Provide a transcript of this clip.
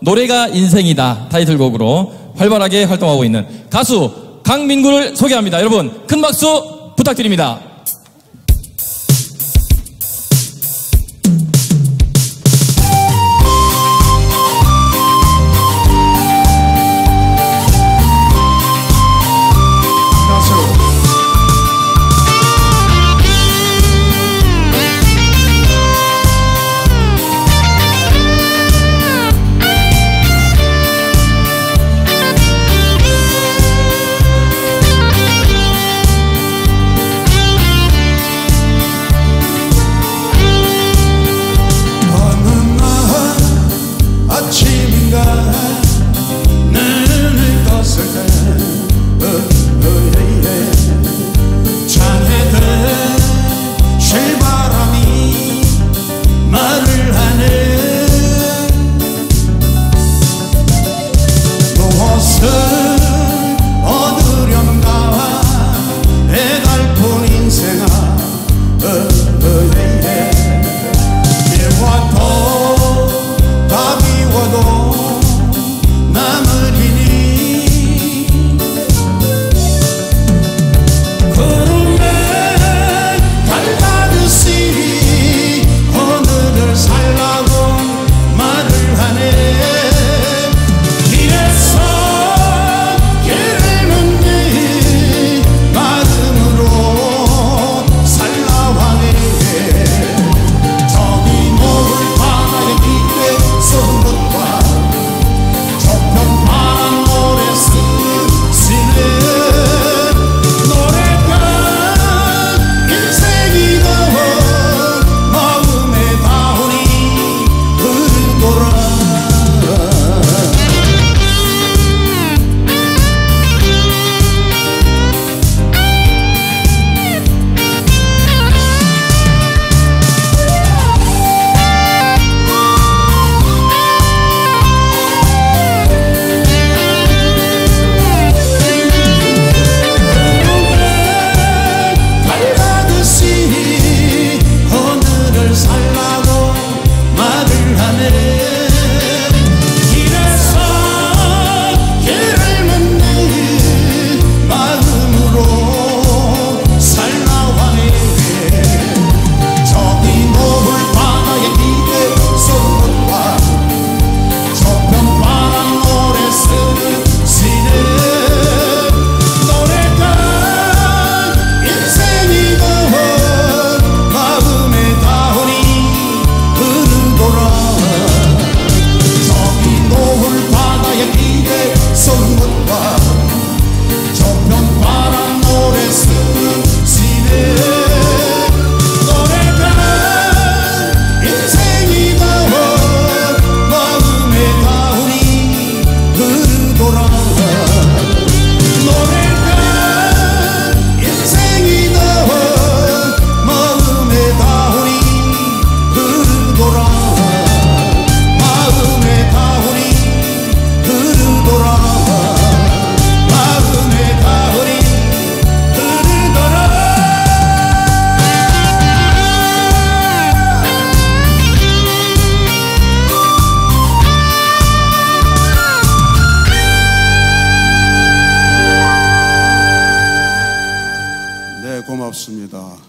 노래가 인생이다 타이틀곡으로 활발하게 활동하고 있는 가수 강민구를 소개합니다. 여러분 큰 박수 부탁드립니다. 없습니다.